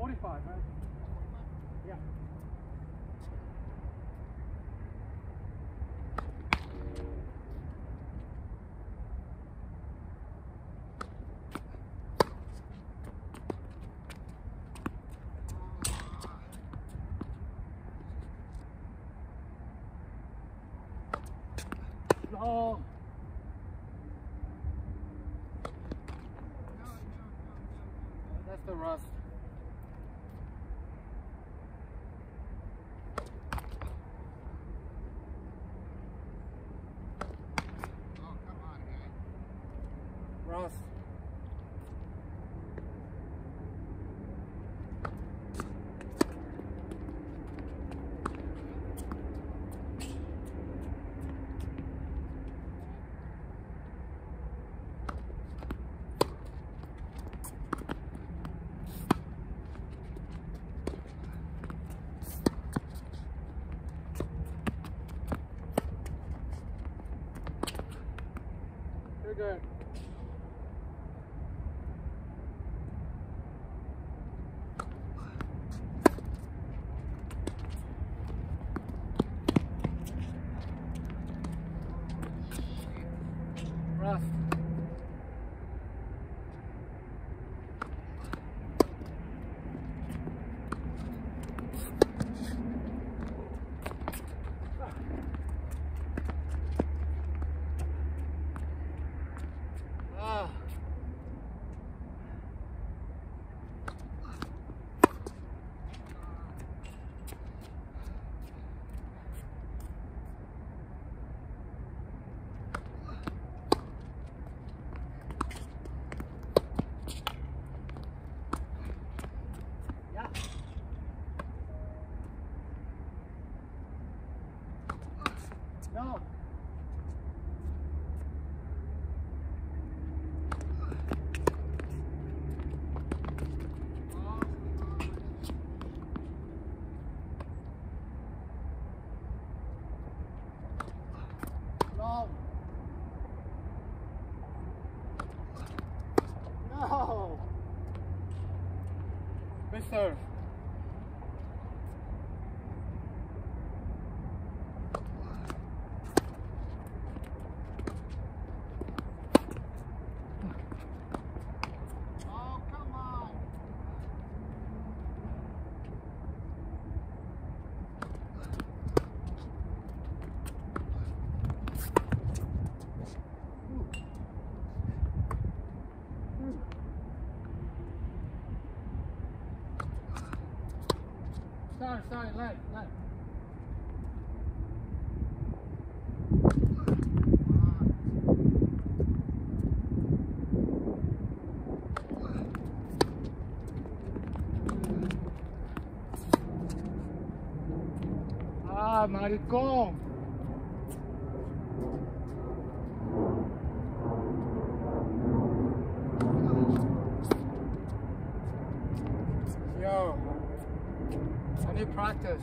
45, right? Yeah. Sorry, let, let. Ah, maricón. Practice.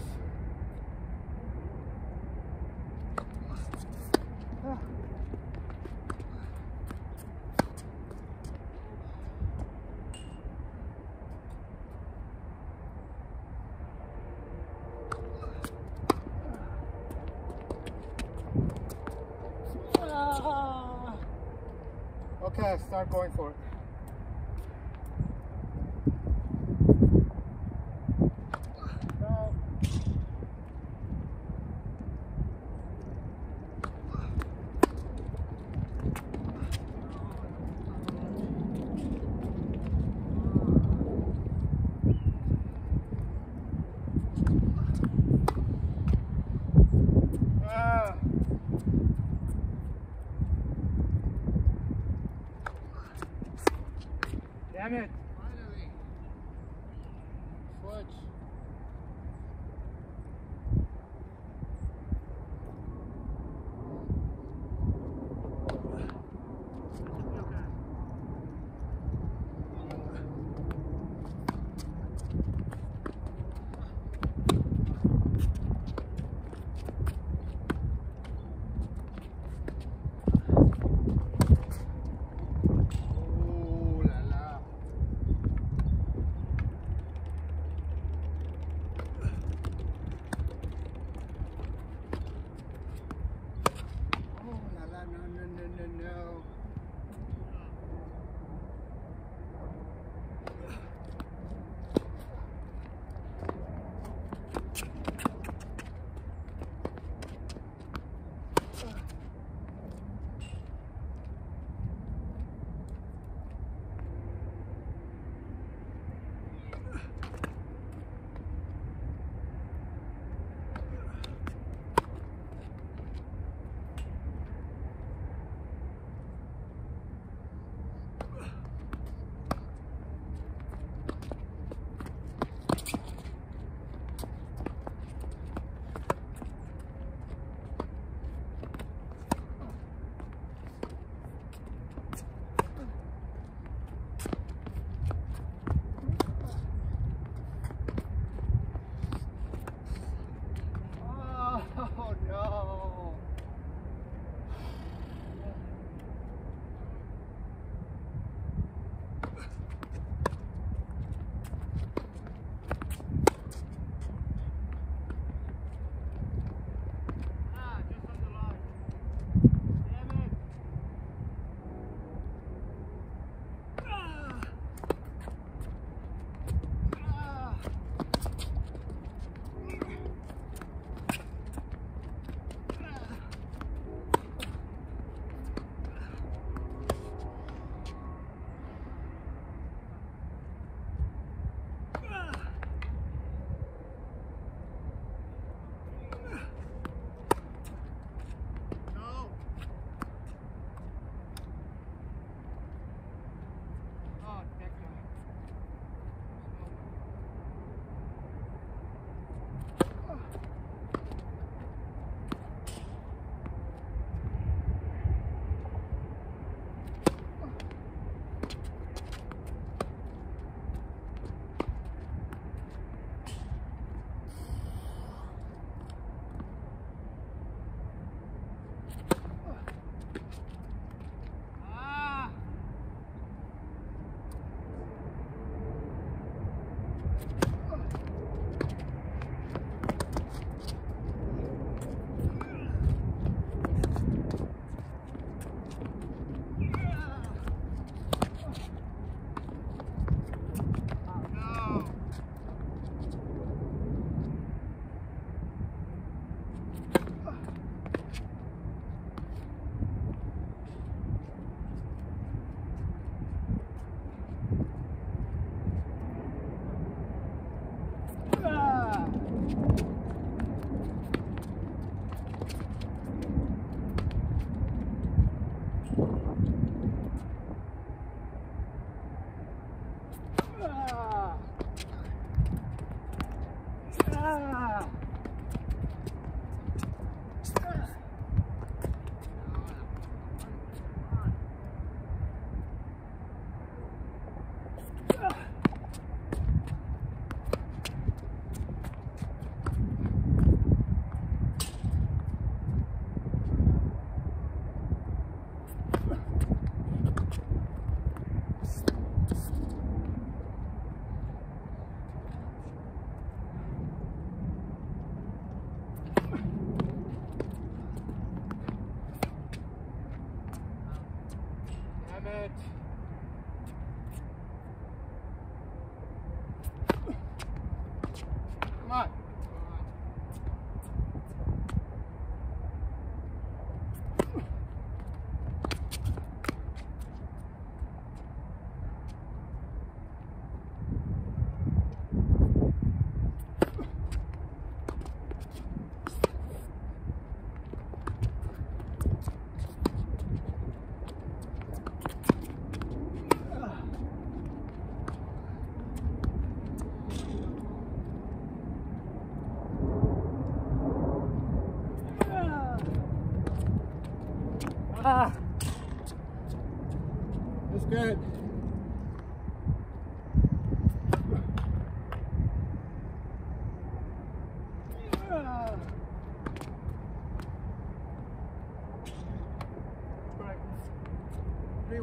Three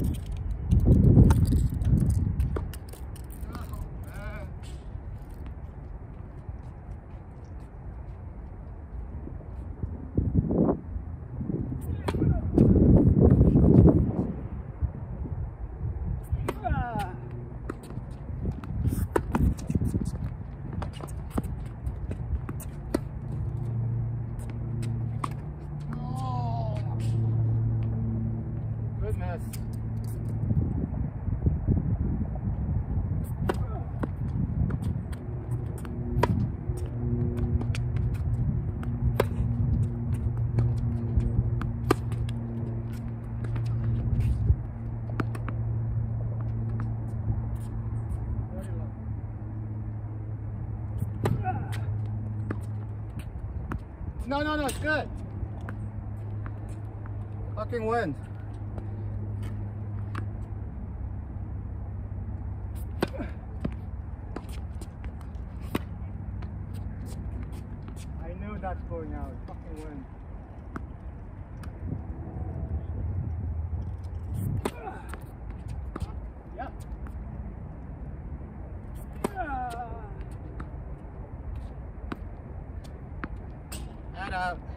you No, no, no, it's good. Fucking wind. Head